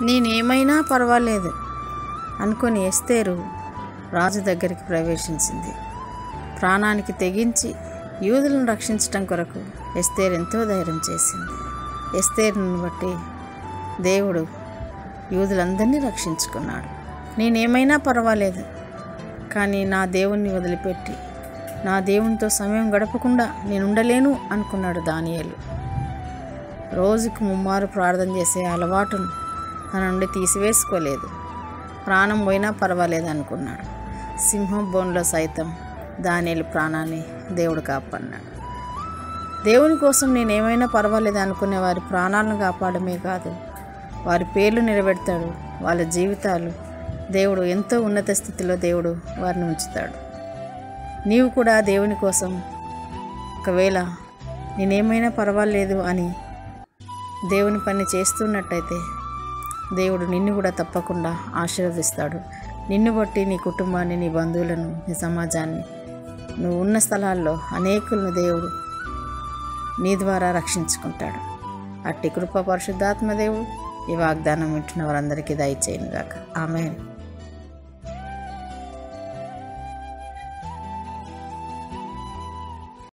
నేనేమైనా పర్వాలేదు అనుకుని ఎస్తేరు రాజు దగ్గరికి ప్రవేశించింది. ప్రాణానికి తెగించి యూదులను రక్షించటం కొరకు ఎస్తేరు ఎంతో ధైర్యం చేసింది. ఎస్తేరును బట్టి దేవుడు యూదులందరినీ రక్షించుకున్నాడు. నేనేమైనా పర్వాలేదు కానీ నా దేవుణ్ణి వదిలిపెట్టి నా దేవునితో సమయం గడపకుండా నేను ఉండలేను అనుకున్నాడు దానియేలు. రోజుకు ముమ్మారు ప్రార్థన చేసే అలవాటును తన నుండి తీసివేసుకోలేదు. ప్రాణం పోయినా పర్వాలేదు అనుకున్నాడు సింహం బోన్లో సైతం దానిలు ప్రాణాన్ని దేవుడు కాపాడినాడు. దేవుని కోసం నేను ఏమైనా పర్వాలేదు అనుకునే వారి ప్రాణాలను కాపాడమే కాదు. వారి పేర్లు నిలబెడతాడు. వాళ్ళ జీవితాలు దేవుడు ఎంతో ఉన్నత స్థితిలో దేవుడు వారిని ఉంచుతాడు. నీవు కూడా దేవుని కోసం ఒకవేళ నేనేమైనా పర్వాలేదు అని దేవుని పని చేస్తున్నట్టయితే దేవుడు నిన్ను కూడా తప్పకుండా ఆశీర్వదిస్తాడు. నిన్ను బట్టి నీ కుటుంబాన్ని నీ బంధువులను నీ సమాజాన్ని. నువ్వు ఉన్న స్థలాల్లో అనేకులను దేవుడు నీ ద్వారా రక్షించుకుంటాడు. అట్టి కృప పరిశుద్ధాత్మ దేవుడు ఈ వాగ్దానం వింటున్న వారందరికీ దయచేయను గాక ఆమె